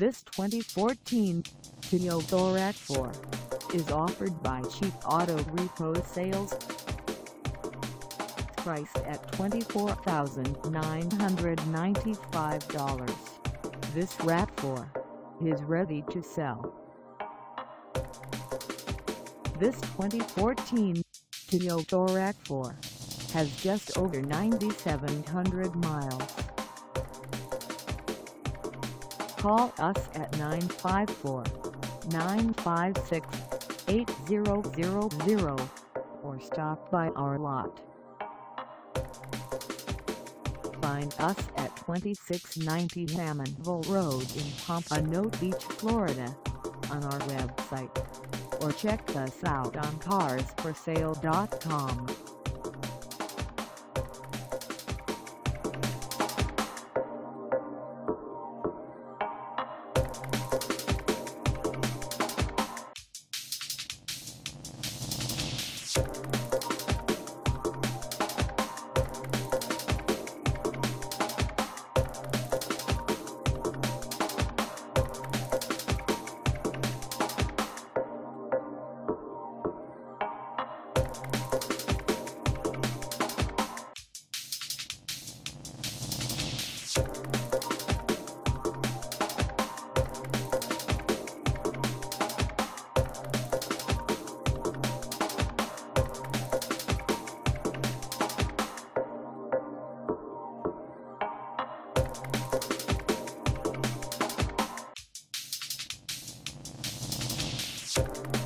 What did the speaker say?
This 2014 Toyota RAV4 is offered by Cheap Auto Repo Sales. Priced at $24,995, this RAV4 is ready to sell. This 2014 Toyota RAV4 has just over 9,700 miles. Call us at 954-956-8000 or stop by our lot. Find us at 2690 Hammondville Road in Pompano Beach, Florida on our website or check us out on carsforsale.com. Thank